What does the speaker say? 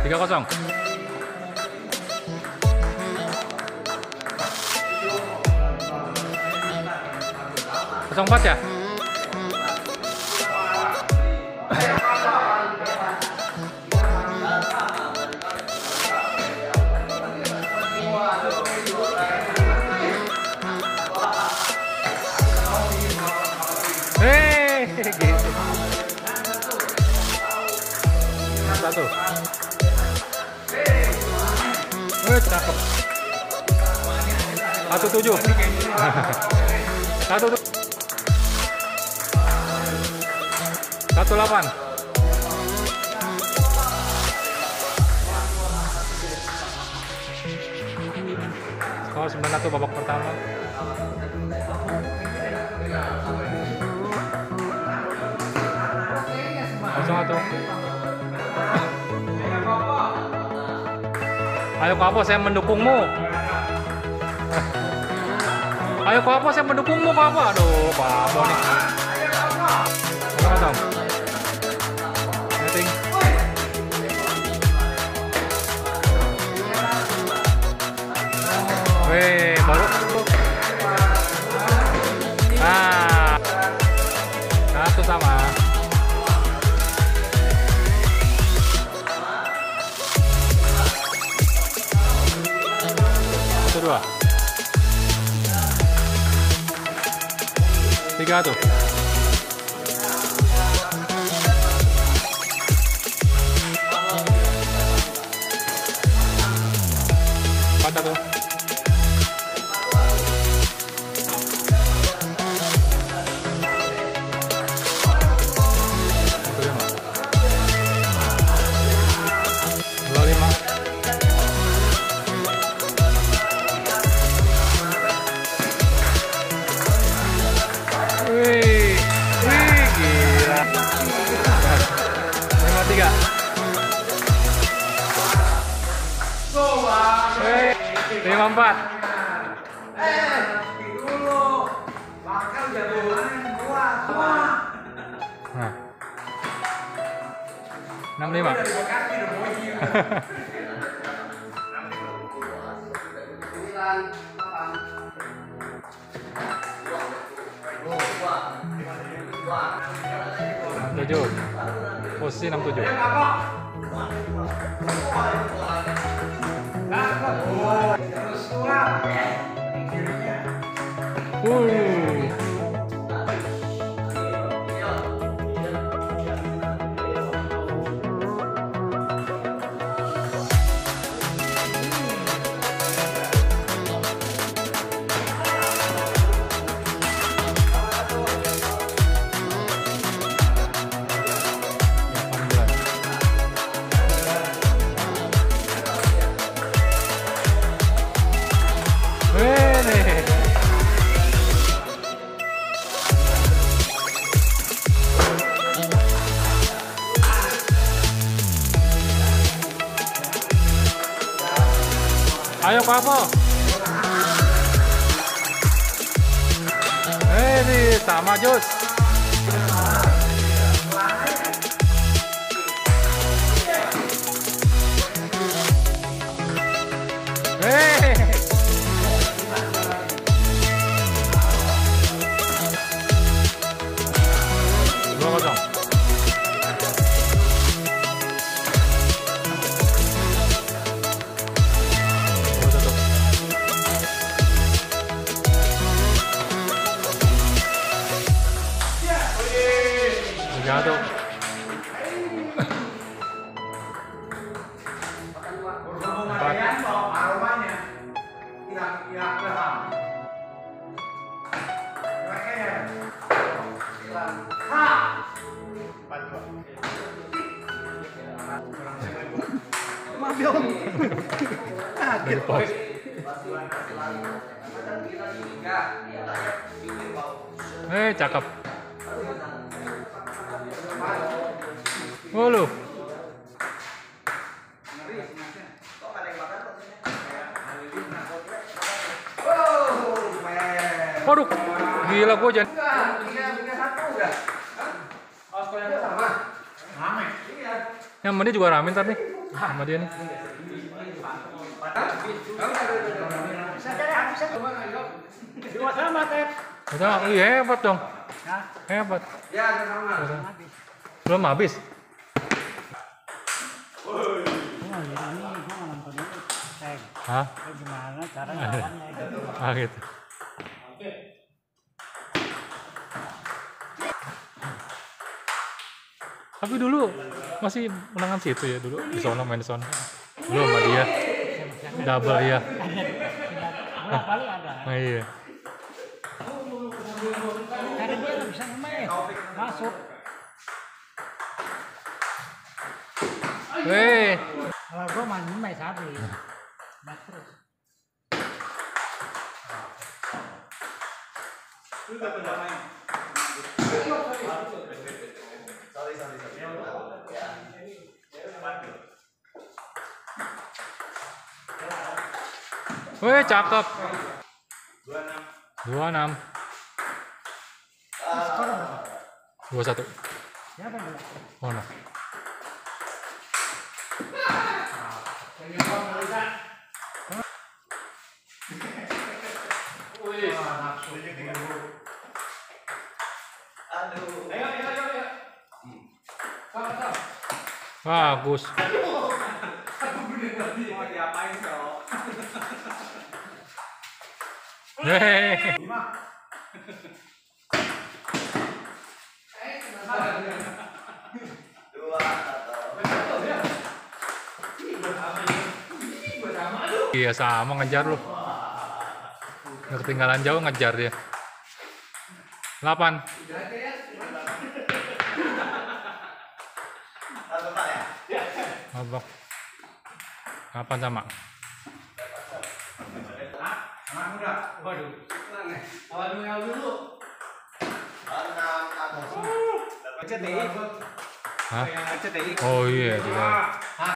Tiga kosong. Kosong empat ya? Satu. Eh, cakep. Satu tujuh. Satu. Satu delapan. Skor sembilan satu babak pertama. Kosong satu. Ayo Kapo, saya mendukungmu. Ayo Kapo, saya mendukungmu Kapo. Aduh, Kapo nih. Kosong kosong. Netting. Weh, baru. Satu dua. Tiga 噶。lima empat. Eh, itu lo bakal enam lima. Wow. 67 posisi 67 Uh. Ayo, 这打麻将。Om. Kaget. Eh, cakep. Oh, lu. Waduh, gila tiga satu. Yang sama dia juga rame ntar nih. Dua sama, Tep. Udah, hebat dong. Hebat. Ya, sama. Belum habis. Hah? gimana. Ah gitu. Tapi dulu masih menangan situ ya dulu di zona main di. Belum sama dia. Double ya. Nah, iya. Karena dia nggak bisa nemain. Masuk. Weh, Kalau gua main. Mas terus. Weh cakep. 26. Skor berapa? 21. Siapa dia? Oh, no. Bagus. Iya sama ngejar lu. Nggak ketinggalan jauh ngejar dia. 8. Abang. 8 sama. Hah? Oh iya juga.